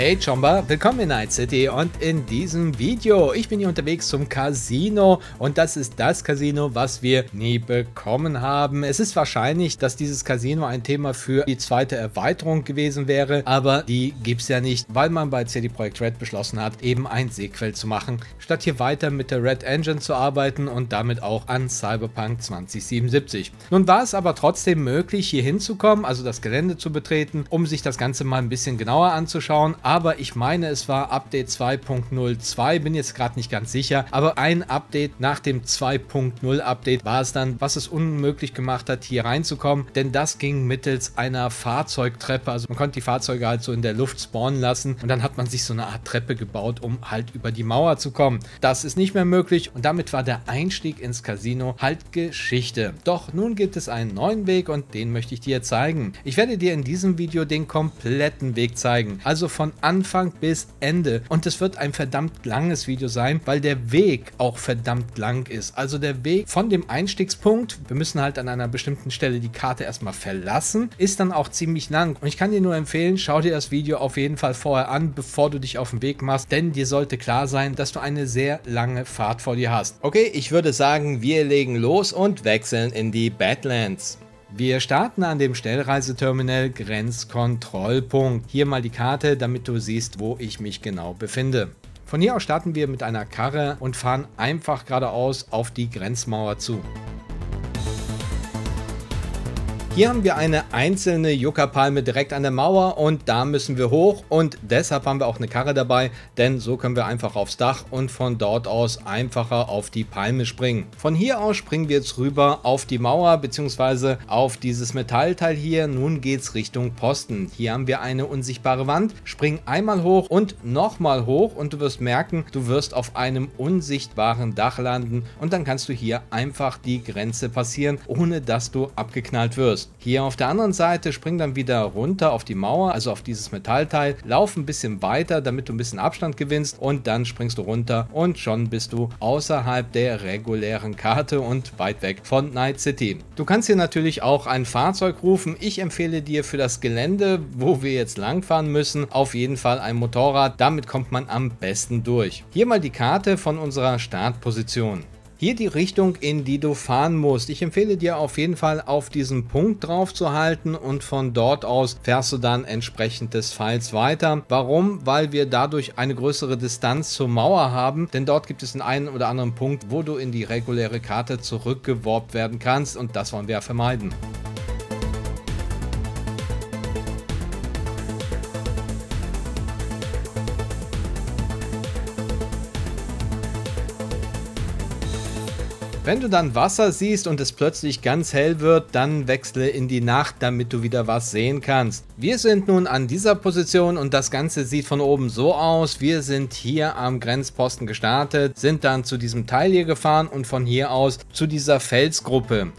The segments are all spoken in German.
Hey Chomba, willkommen in Night City und in diesem Video, ich bin hier unterwegs zum Casino und das ist das Casino, was wir nie bekommen haben. Es ist wahrscheinlich, dass dieses Casino ein Thema für die zweite Erweiterung gewesen wäre, aber die gibt es ja nicht, weil man bei CD Projekt Red beschlossen hat, eben ein Sequel zu machen, statt hier weiter mit der Red Engine zu arbeiten und damit auch an Cyberpunk 2077. Nun war es aber trotzdem möglich, hier hinzukommen, also das Gelände zu betreten, um sich das Ganze mal ein bisschen genauer anzuschauen, aber ich meine, es war Update 2.02, bin jetzt gerade nicht ganz sicher, aber ein Update nach dem 2.0 Update war es dann, was es unmöglich gemacht hat, hier reinzukommen, denn das ging mittels einer Fahrzeugtreppe, also man konnte die Fahrzeuge halt so in der Luft spawnen lassen und dann hat man sich so eine Art Treppe gebaut, um halt über die Mauer zu kommen. Das ist nicht mehr möglich und damit war der Einstieg ins Casino halt Geschichte. Doch nun gibt es einen neuen Weg und den möchte ich dir zeigen. Ich werde dir in diesem Video den kompletten Weg zeigen, also von Anfang bis Ende. Und es wird ein verdammt langes Video sein, weil der Weg auch verdammt lang ist. Also der Weg von dem Einstiegspunkt, wir müssen halt an einer bestimmten Stelle die Karte erstmal verlassen, ist dann auch ziemlich lang. Und ich kann dir nur empfehlen, schau dir das Video auf jeden Fall vorher an, bevor du dich auf den Weg machst, denn dir sollte klar sein, dass du eine sehr lange Fahrt vor dir hast. Okay, ich würde sagen, wir legen los und wechseln in die Badlands. Wir starten an dem Stellreiseterminal Grenzkontrollpunkt. Hier mal die Karte, damit du siehst, wo ich mich genau befinde. Von hier aus starten wir mit einer Karre und fahren einfach geradeaus auf die Grenzmauer zu. Hier haben wir eine einzelne Yucca-Palme direkt an der Mauer und da müssen wir hoch und deshalb haben wir auch eine Karre dabei, denn so können wir einfach aufs Dach und von dort aus einfacher auf die Palme springen. Von hier aus springen wir jetzt rüber auf die Mauer bzw. auf dieses Metallteil hier. Nun geht es Richtung Posten. Hier haben wir eine unsichtbare Wand. Spring einmal hoch und nochmal hoch und du wirst merken, du wirst auf einem unsichtbaren Dach landen und dann kannst du hier einfach die Grenze passieren, ohne dass du abgeknallt wirst. Hier auf der anderen Seite spring dann wieder runter auf die Mauer, also auf dieses Metallteil, lauf ein bisschen weiter, damit du ein bisschen Abstand gewinnst und dann springst du runter und schon bist du außerhalb der regulären Karte und weit weg von Night City. Du kannst hier natürlich auch ein Fahrzeug rufen. Ich empfehle dir für das Gelände, wo wir jetzt langfahren müssen, auf jeden Fall ein Motorrad. Damit kommt man am besten durch. Hier mal die Karte von unserer Startposition. Hier die Richtung, in die du fahren musst. Ich empfehle dir auf jeden Fall auf diesen Punkt drauf zu halten und von dort aus fährst du dann entsprechend des Pfeils weiter. Warum? Weil wir dadurch eine größere Distanz zur Mauer haben, denn dort gibt es einen, einen oder anderen Punkt, wo du in die reguläre Karte zurückgeworben werden kannst und das wollen wir ja vermeiden. Wenn du dann Wasser siehst und es plötzlich ganz hell wird, dann wechsle in die Nacht, damit du wieder was sehen kannst. Wir sind nun an dieser Position und das Ganze sieht von oben so aus. Wir sind hier am Grenzposten gestartet, sind dann zu diesem Teil hier gefahren und von hier aus zu dieser Felsgruppe.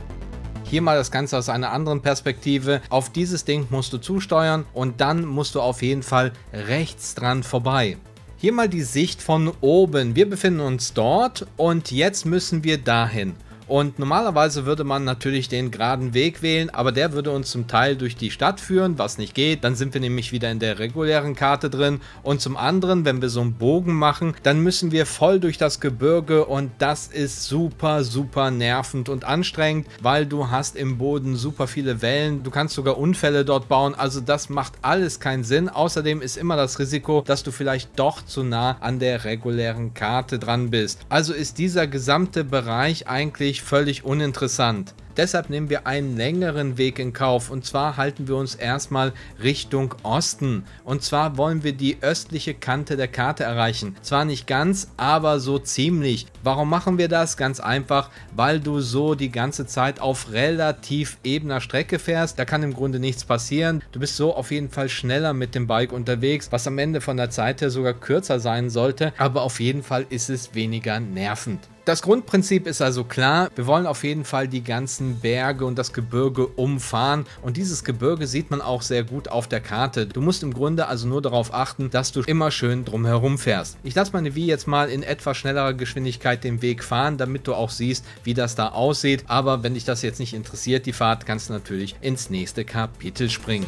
Hier mal das Ganze aus einer anderen Perspektive. Auf dieses Ding musst du zusteuern und dann musst du auf jeden Fall rechts dran vorbei. Hier mal die Sicht von oben. Wir befinden uns dort und jetzt müssen wir dahin. Und normalerweise würde man natürlich den geraden Weg wählen, aber der würde uns zum Teil durch die Stadt führen, was nicht geht. Dann sind wir nämlich wieder in der regulären Karte drin. Und zum anderen, wenn wir so einen Bogen machen, dann müssen wir voll durch das Gebirge und das ist super, super nervend und anstrengend, weil du hast im Boden super viele Wellen. Du kannst sogar Unfälle dort bauen. Also das macht alles keinen Sinn. Außerdem ist immer das Risiko, dass du vielleicht doch zu nah an der regulären Karte dran bist. Also ist dieser gesamte Bereich eigentlich völlig uninteressant. Deshalb nehmen wir einen längeren Weg in Kauf und zwar halten wir uns erstmal Richtung Osten. Und zwar wollen wir die östliche Kante der Karte erreichen. Zwar nicht ganz, aber so ziemlich. Warum machen wir das? Ganz einfach, weil du so die ganze Zeit auf relativ ebener Strecke fährst. Da kann im Grunde nichts passieren. Du bist so auf jeden Fall schneller mit dem Bike unterwegs, was am Ende von der Zeit her sogar kürzer sein sollte. Aber auf jeden Fall ist es weniger nervend. Das Grundprinzip ist also klar. Wir wollen auf jeden Fall die ganzen Berge und das Gebirge umfahren. Und dieses Gebirge sieht man auch sehr gut auf der Karte. Du musst im Grunde also nur darauf achten, dass du immer schön drumherum fährst. Ich lasse meine Wii jetzt mal in etwas schnellerer Geschwindigkeit den Weg fahren, damit du auch siehst, wie das da aussieht. Aber wenn dich das jetzt nicht interessiert, die Fahrt, kannst du natürlich ins nächste Kapitel springen.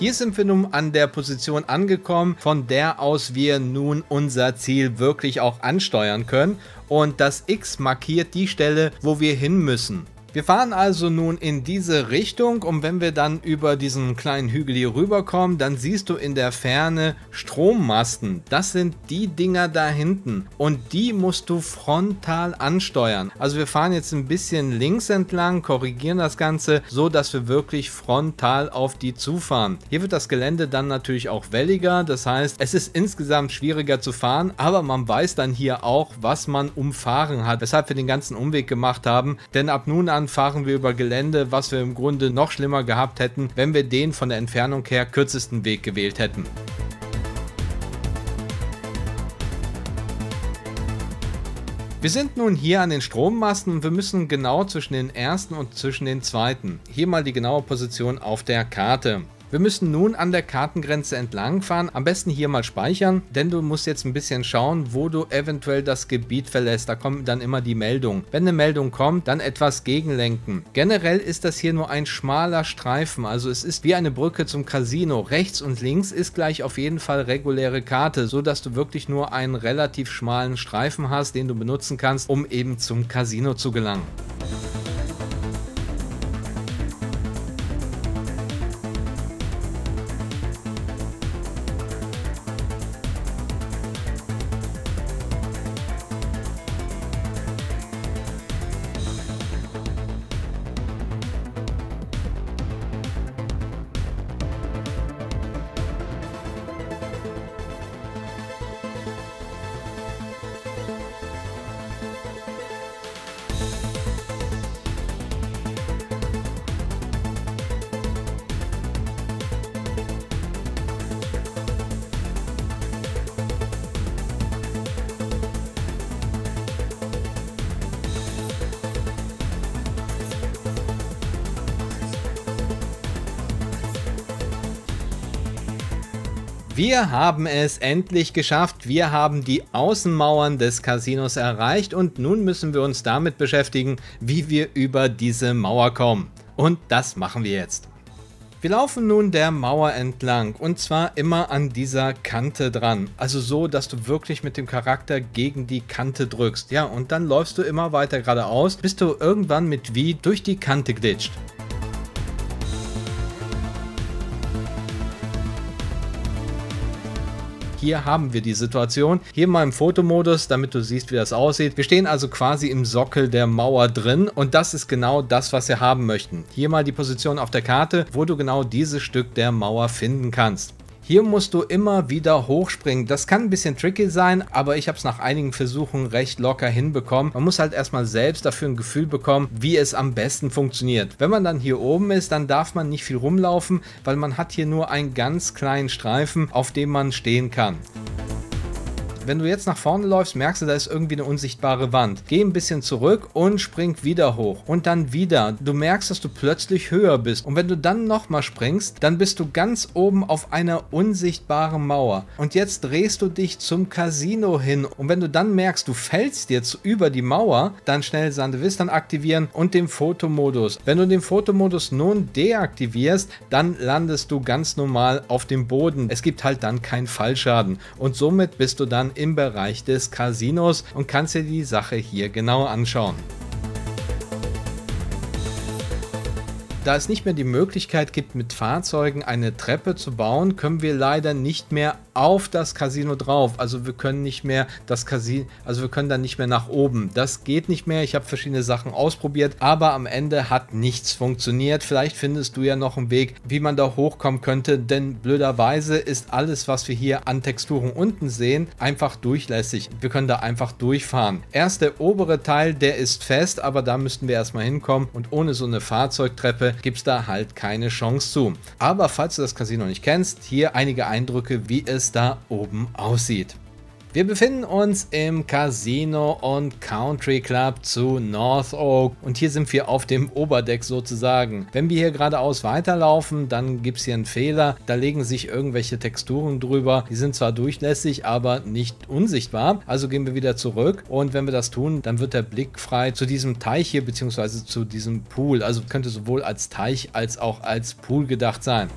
Hier sind wir nun an der Position angekommen, von der aus wir nun unser Ziel wirklich auch ansteuern können und das X markiert die Stelle, wo wir hin müssen. Wir fahren also nun in diese Richtung und wenn wir dann über diesen kleinen Hügel hier rüberkommen, dann siehst du in der Ferne Strommasten. Das sind die Dinger da hinten und die musst du frontal ansteuern. Also wir fahren jetzt ein bisschen links entlang, korrigieren das Ganze, so dass wir wirklich frontal auf die zufahren. Hier wird das Gelände dann natürlich auch welliger, das heißt, es ist insgesamt schwieriger zu fahren, aber man weiß dann hier auch, was man umfahren hat, weshalb wir den ganzen Umweg gemacht haben, denn ab nun an fahren wir über Gelände, was wir im Grunde noch schlimmer gehabt hätten, wenn wir den von der Entfernung her kürzesten Weg gewählt hätten. Wir sind nun hier an den Strommasten und wir müssen genau zwischen den ersten und zwischen den zweiten. Hier mal die genaue Position auf der Karte. Wir müssen nun an der Kartengrenze entlang fahren. Am besten hier mal speichern, denn du musst jetzt ein bisschen schauen, wo du eventuell das Gebiet verlässt. Da kommt dann immer die Meldung. Wenn eine Meldung kommt, dann etwas gegenlenken. Generell ist das hier nur ein schmaler Streifen, also es ist wie eine Brücke zum Casino. Rechts und links ist gleich auf jeden Fall reguläre Karte, so dass du wirklich nur einen relativ schmalen Streifen hast, den du benutzen kannst, um eben zum Casino zu gelangen. Wir haben es endlich geschafft. Wir haben die Außenmauern des Casinos erreicht und nun müssen wir uns damit beschäftigen, wie wir über diese Mauer kommen. Und das machen wir jetzt. Wir laufen nun der Mauer entlang und zwar immer an dieser Kante dran. Also so, dass du wirklich mit dem Charakter gegen die Kante drückst. Ja, und dann läufst du immer weiter geradeaus, bis du irgendwann mit wie durch die Kante glitscht. Hier haben wir die Situation. Hier mal im Fotomodus, damit du siehst, wie das aussieht. Wir stehen also quasi im Sockel der Mauer drin und das ist genau das, was wir haben möchten. Hier mal die Position auf der Karte, wo du genau dieses Stück der Mauer finden kannst. Hier musst du immer wieder hochspringen. Das kann ein bisschen tricky sein, aber ich habe es nach einigen Versuchen recht locker hinbekommen. Man muss halt erstmal selbst dafür ein Gefühl bekommen, wie es am besten funktioniert. Wenn man dann hier oben ist, dann darf man nicht viel rumlaufen, weil man hat hier nur einen ganz kleinen Streifen, auf dem man stehen kann. Wenn du jetzt nach vorne läufst, merkst du, da ist irgendwie eine unsichtbare Wand. Geh ein bisschen zurück und spring wieder hoch. Und dann wieder. Du merkst, dass du plötzlich höher bist. Und wenn du dann nochmal springst, dann bist du ganz oben auf einer unsichtbaren Mauer. Und jetzt drehst du dich zum Casino hin. Und wenn du dann merkst, du fällst jetzt über die Mauer, dann schnell Sandevistan aktivieren und den Fotomodus. Wenn du den Fotomodus nun deaktivierst, dann landest du ganz normal auf dem Boden. Es gibt halt dann keinen Fallschaden. Und somit bist du dann im Bereich des Casinos und kannst dir die Sache hier genau anschauen. Da es nicht mehr die Möglichkeit gibt, mit Fahrzeugen eine Treppe zu bauen, können wir leider nicht mehr auf das Casino drauf. Also wir können nicht mehr das Casino, also wir können dann nicht mehr nach oben. Das geht nicht mehr. Ich habe verschiedene Sachen ausprobiert, aber am Ende hat nichts funktioniert. Vielleicht findest du ja noch einen Weg, wie man da hochkommen könnte, denn blöderweise ist alles, was wir hier an Texturen unten sehen, einfach durchlässig. Wir können da einfach durchfahren. Erst der obere Teil, der ist fest, aber da müssten wir erstmal hinkommen und ohne so eine Fahrzeugtreppe gibt es da halt keine Chance zu. Aber falls du das Casino nicht kennst, hier einige Eindrücke, wie es da oben aussieht. Wir befinden uns im Casino und Country Club zu North Oak und hier sind wir auf dem Oberdeck sozusagen. Wenn wir hier geradeaus weiterlaufen, dann gibt es hier einen Fehler. Da legen sich irgendwelche Texturen drüber. Die sind zwar durchlässig, aber nicht unsichtbar. Also gehen wir wieder zurück und wenn wir das tun, dann wird der Blick frei zu diesem Teich hier beziehungsweise zu diesem Pool. Also könnte sowohl als Teich als auch als Pool gedacht sein.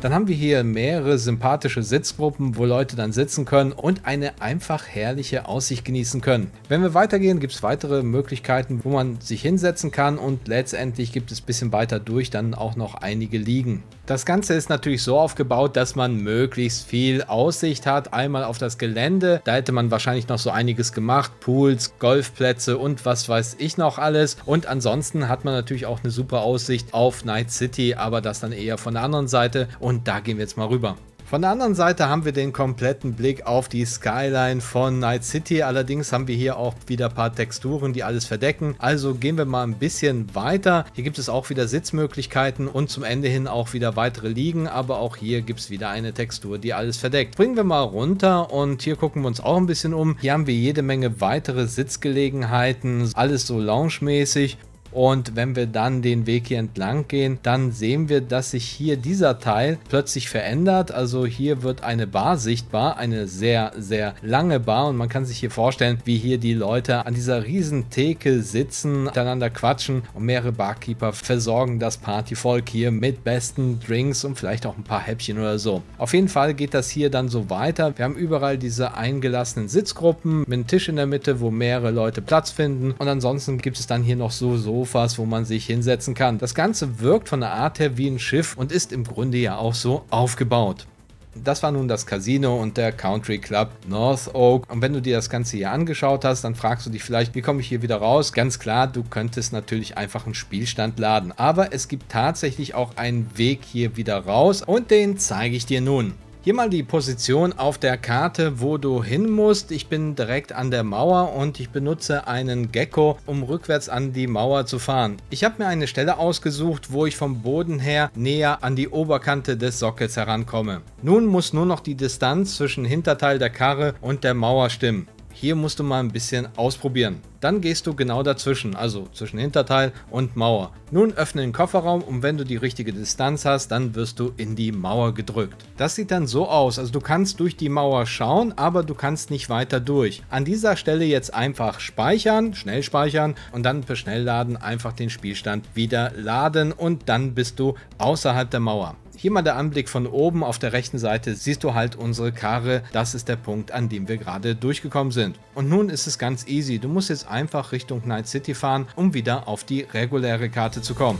Dann haben wir hier mehrere sympathische Sitzgruppen, wo Leute dann sitzen können und eine einfach herrliche Aussicht genießen können. Wenn wir weitergehen, gibt es weitere Möglichkeiten, wo man sich hinsetzen kann und letztendlich gibt es ein bisschen weiter durch dann auch noch einige Liegen. Das Ganze ist natürlich so aufgebaut, dass man möglichst viel Aussicht hat. Einmal auf das Gelände, da hätte man wahrscheinlich noch so einiges gemacht. Pools, Golfplätze und was weiß ich noch alles. Und ansonsten hat man natürlich auch eine super Aussicht auf Night City, aber das dann eher von der anderen Seite. Da gehen wir jetzt mal rüber. Von der anderen Seite haben wir den kompletten Blick auf die Skyline von Night City. Allerdings haben wir hier auch wieder ein paar Texturen, die alles verdecken. Also gehen wir mal ein bisschen weiter. Hier gibt es auch wieder Sitzmöglichkeiten und zum Ende hin auch wieder weitere Liegen. Aber auch hier gibt es wieder eine Textur, die alles verdeckt. Bringen wir mal runter und hier gucken wir uns auch ein bisschen um. Hier haben wir jede Menge weitere Sitzgelegenheiten. Alles so lounge-mäßig. Und wenn wir dann den Weg hier entlang gehen, dann sehen wir, dass sich hier dieser Teil plötzlich verändert. Also hier wird eine Bar sichtbar, eine sehr, sehr lange Bar. Und man kann sich hier vorstellen, wie hier die Leute an dieser riesen Theke sitzen, miteinander quatschen und mehrere Barkeeper versorgen das Partyvolk hier mit besten Drinks und vielleicht auch ein paar Häppchen oder so. Auf jeden Fall geht das hier dann so weiter. Wir haben überall diese eingelassenen Sitzgruppen mit einem Tisch in der Mitte, wo mehrere Leute Platz finden. Und ansonsten gibt es dann hier noch so, so Sofas, wo man sich hinsetzen kann. Das Ganze wirkt von der Art her wie ein Schiff und ist im Grunde ja auch so aufgebaut. Das war nun das Casino und der Country Club North Oak. Und wenn du dir das Ganze hier angeschaut hast, dann fragst du dich vielleicht, wie komme ich hier wieder raus? Ganz klar, du könntest natürlich einfach einen Spielstand laden. Aber es gibt tatsächlich auch einen Weg hier wieder raus und den zeige ich dir nun. Hier mal die Position auf der Karte, wo du hin musst. Ich bin direkt an der Mauer und ich benutze einen Gecko, um rückwärts an die Mauer zu fahren. Ich habe mir eine Stelle ausgesucht, wo ich vom Boden her näher an die Oberkante des Sockets herankomme. Nun muss nur noch die Distanz zwischen Hinterteil der Karre und der Mauer stimmen. Hier musst du mal ein bisschen ausprobieren. Dann gehst du genau dazwischen, also zwischen Hinterteil und Mauer. Nun öffne den Kofferraum und wenn du die richtige Distanz hast, dann wirst du in die Mauer gedrückt. Das sieht dann so aus, also du kannst durch die Mauer schauen, aber du kannst nicht weiter durch. An dieser Stelle jetzt einfach speichern, schnell speichern und dann per Schnellladen einfach den Spielstand wieder laden und dann bist du außerhalb der Mauer. Hier mal der Anblick von oben auf der rechten Seite siehst du halt unsere Karre. Das ist der Punkt, an dem wir gerade durchgekommen sind. Und nun ist es ganz easy. Du musst jetzt einfach Richtung Night City fahren, um wieder auf die reguläre Karte zu kommen.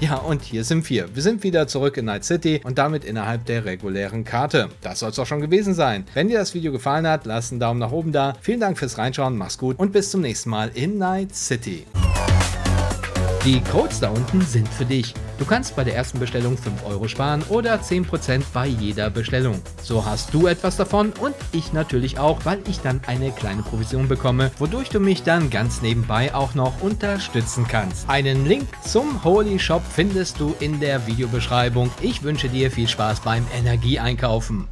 Ja, und hier sind wir. Wir sind wieder zurück in Night City und damit innerhalb der regulären Karte. Das soll es auch schon gewesen sein. Wenn dir das Video gefallen hat, lass einen Daumen nach oben da. Vielen Dank fürs Reinschauen, mach's gut und bis zum nächsten Mal in Night City. Die Codes da unten sind für dich. Du kannst bei der ersten Bestellung 5 Euro sparen oder 10% bei jeder Bestellung. So hast du etwas davon und ich natürlich auch, weil ich dann eine kleine Provision bekomme, wodurch du mich dann ganz nebenbei auch noch unterstützen kannst. Einen Link zum Holy Shop findest du in der Videobeschreibung. Ich wünsche dir viel Spaß beim Energieeinkaufen.